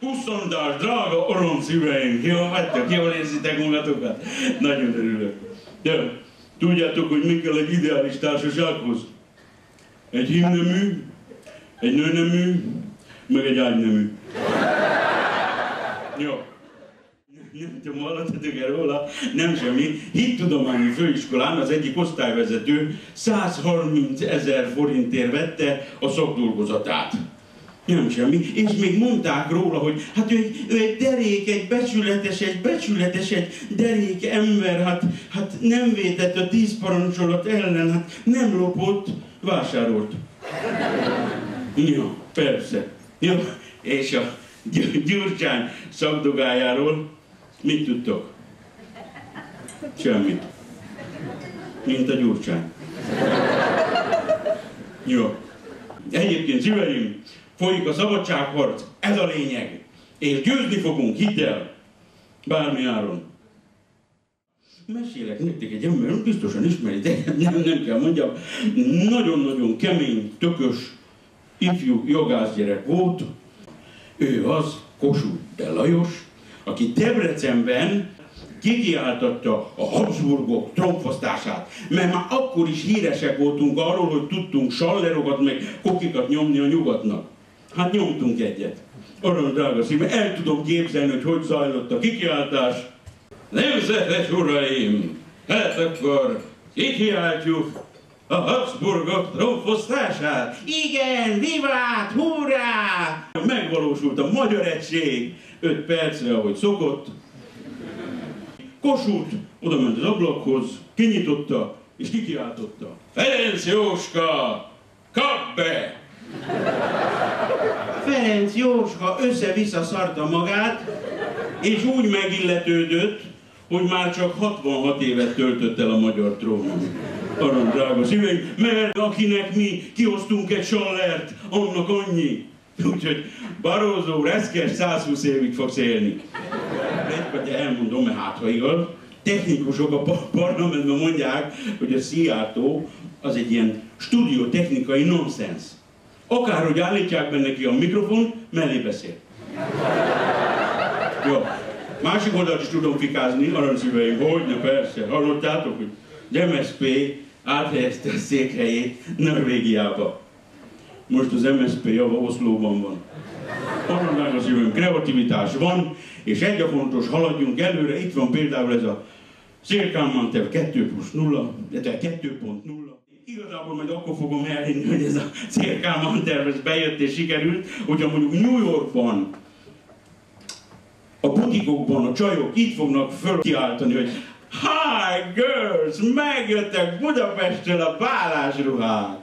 puszondás, drága oromszíveim! Jól vagytok? Jól érzitek magatokat? Nagyon örülök. De tudjátok, hogy mi kell egy ideális társasághoz? Egy hímnemű, egy nőnemű, meg egy ágynemű. Jó. Nem tudom, hallottatok el róla? Nem semmi. Hittudományi főiskolán az egyik osztályvezető 130 ezer forintért vette a szakdolgozatát. Nem semmi. És még mondták róla, hogy hát ő, ő egy derék, egy becsületes, egy becsületes, egy derék ember, hát, hát nem védett a tíz parancsolat ellen, hát nem lopott, vásárolt. Ja, persze. Jó, és a Gyurcsány szakdogájáról mit tudtok? Semmit. Mint a Gyurcsány. Jó. Egyébként, szüleim, folyik a szabadságharc, ez a lényeg. És győzni fogunk, hidd el, bármi áron. Mesélek nektek egy ember, biztosan ismeritek, nem, nem kell mondjam, nagyon-nagyon kemény, tökös, ifjú jogászgyerek volt. Ő az, Kossuth de Lajos, aki Debrecenben kikiáltatta a Habsburgok tromfosztását, mert már akkor is híresek voltunk arról, hogy tudtunk sallerokat meg kokikat nyomni a nyugatnak. Hát nyomtunk egyet. Arra drága szívem, el tudom képzelni, hogy hogy zajlott a kikiáltás. Nemzetes uraim, hát akkor kikiáltjuk a Habsburgok trónfosztását. Igen, vivát, hurrá! Megvalósult a magyar egység. Öt percre, ahogy szokott. Kossuth oda ment az ablakhoz, kinyitotta, és kikiáltotta. Ferenc Jóska, kap be! Ferenc Jóska össze-vissza szarta magát, és úgy megilletődött, hogy már csak 66 évet töltött el a magyar trónon. Arra, drága szíveim, mert akinek mi kihoztunk egy sallert, annak annyi. Úgyhogy Barózó reszkes 120 évig fogsz élni. Egy elmondom, mert hát ha igaz, technikusok a parlamentben mondják, hogy a Szijjártó az egy ilyen stúdiótechnikai nonsens. Akárhogy állítják benne ki a mikrofon, mellé beszél. Jó. Másik oldalt is tudom fikázni, aranyszíveim, hogyne persze. Hallottátok, hogy MSZP áthelyezte a székhelyét Norvégiába. Most az MSZP java Oszlóban van. Aranylág az jövőm, kreativitás van, és egy a fontos, haladjunk előre. Itt van például ez a Szélkálmán 2 plusz 0, illetve 2.0. Igazából majd akkor fogom elhinni, hogy ez a Szélkálmán terv bejött és sikerült, hogyha mondjuk New Yorkban a butikokban a csajok így fognak fölkiáltani, hogy Hi girls, megjöttek Budapestről a bálásruhák!